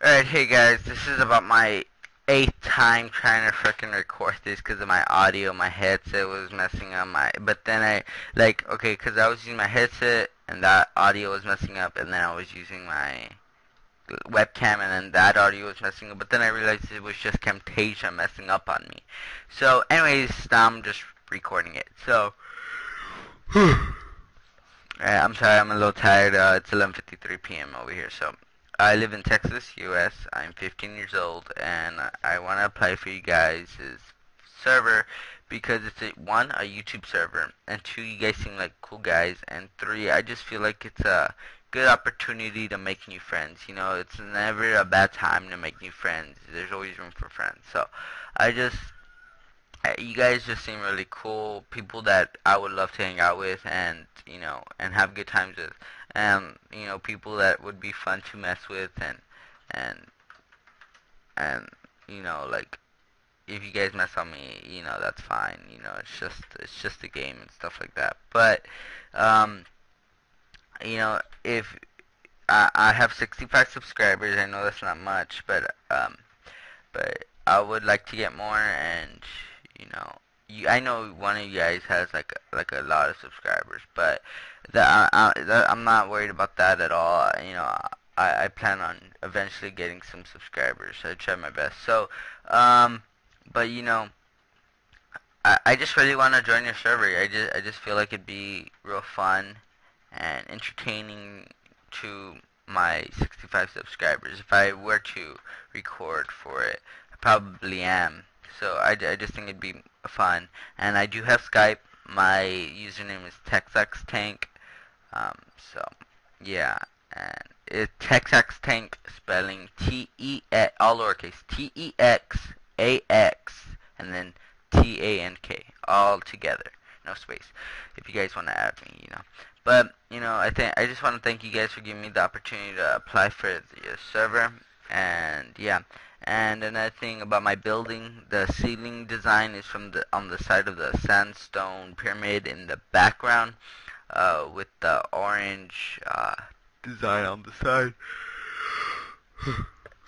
Alright, hey guys, this is about my eighth time trying to freaking record this because of my audio. My headset was messing up. My but then I like okay because I was using my headset and that audio was messing up, and then I was using my webcam and then that audio was messing up. But then I realized it was just Camtasia messing up on me. So, anyways, now I'm just recording it. So. I'm sorry, I'm a little tired. Uh, it's 11:53 p.m. over here, so I live in Texas, U.S. I'm 15 years old, and I want to apply for you guys' server because it's a, one a YouTube server, and two you guys seem like cool guys, and three I just feel like it's a good opportunity to make new friends. You know, it's never a bad time to make new friends. There's always room for friends. So I just you guys just seem really cool people that I would love to hang out with and you know and have good times with and you know people that would be fun to mess with and and and you know like if you guys mess on me you know that's fine you know it's just it's just a game and stuff like that. But um you know if I, I have 65 subscribers I know that's not much but um but I would like to get more and you know, you, I know one of you guys has like like a lot of subscribers, but that, I, that I'm not worried about that at all. You know, I, I plan on eventually getting some subscribers. I try my best. So, um, but you know, I, I just really want to join your server. I just I just feel like it'd be real fun and entertaining to my 65 subscribers. If I were to record for it, I probably am. So I, I just think it'd be fun. And I do have Skype. My username is TexXTank. Um, so yeah, and it's TexXTank spelling T E X all lowercase T E X A X and then T A N K all together, no space. If you guys want to add me, you know. But you know, I think I just want to thank you guys for giving me the opportunity to apply for the server, and yeah. And another thing about my building, the ceiling design is from the on the side of the sandstone pyramid in the background, uh, with the orange uh, design on the side.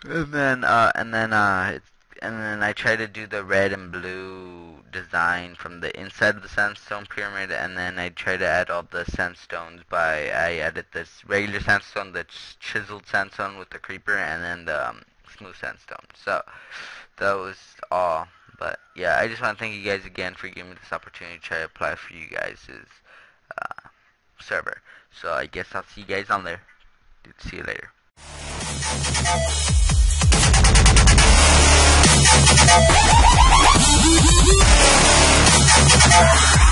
and then uh, and then uh, and then I try to do the red and blue design from the inside of the sandstone pyramid, and then I try to add all the sandstones by I added this regular sandstone, the chiseled sandstone with the creeper, and then the um, smooth sandstone. So, that was all. But, yeah, I just want to thank you guys again for giving me this opportunity to try to apply for you guys' uh, server. So, I guess I'll see you guys on there. Dude, see you later.